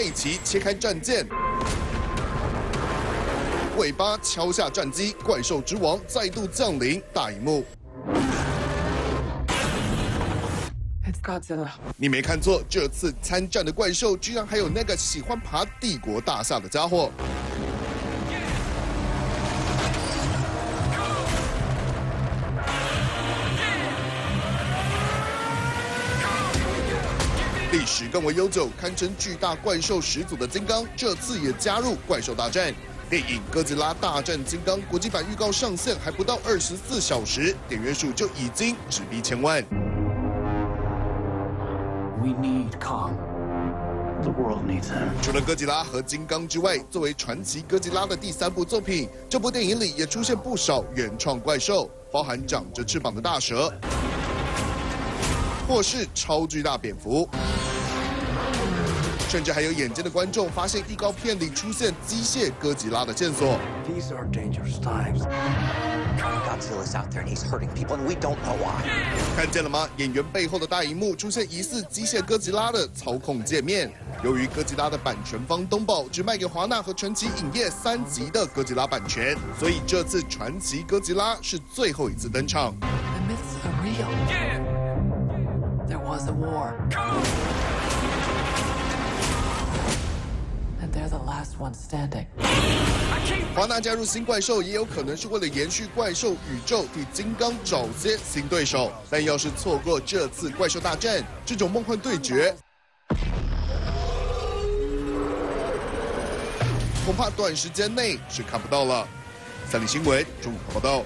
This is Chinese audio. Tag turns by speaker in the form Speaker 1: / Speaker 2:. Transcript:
Speaker 1: 佩奇切开战舰，尾巴敲下战机，怪兽之王再度降临大荧幕。你没看错，这次参战的怪兽居然还有那个喜欢爬帝国大厦的家伙。历史更为悠久，堪称巨大怪兽始祖的金刚，这次也加入怪兽大战。电影《哥吉拉大战金刚》国际版预告上线还不到二十四小时，点阅数就已经直逼千万。We need Kong. The world needs him. 除了哥吉拉和金刚之外，作为传奇哥吉拉的第三部作品，这部电影里也出现不少原创怪兽，包含长着翅膀的大蛇，或是超巨大蝙蝠。甚至还有眼尖的观众发现预告片里出现机械哥吉拉的线索。These are dangerous times. Godzilla's out there and he's hurting people and we don't know why. 看见了吗？演员背后的大荧幕出现疑似机械哥吉拉的操控界面。由于哥吉拉的版权方东宝只卖给华纳和传奇影业三集的哥吉拉版权，所以这次传奇哥吉拉是最后一次登场。The myths are real. There was a war. One static，华纳加入新怪兽，也有可能是为了延续怪兽宇宙，替金刚找些新对手。但要是错过这次怪兽大战，这种梦幻对决，恐怕短时间内是看不到了。三立新闻中午报道。